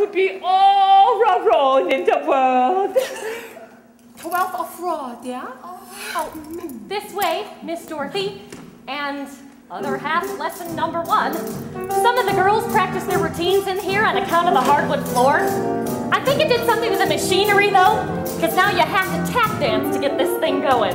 would be all around in the world. 12th of fraud, yeah? Oh, this way, Miss Dorothy. And other half lesson number one. Some of the girls practice their routines in here on account of the hardwood floor. I think it did something to the machinery though, because now you have to tap dance to get this thing going.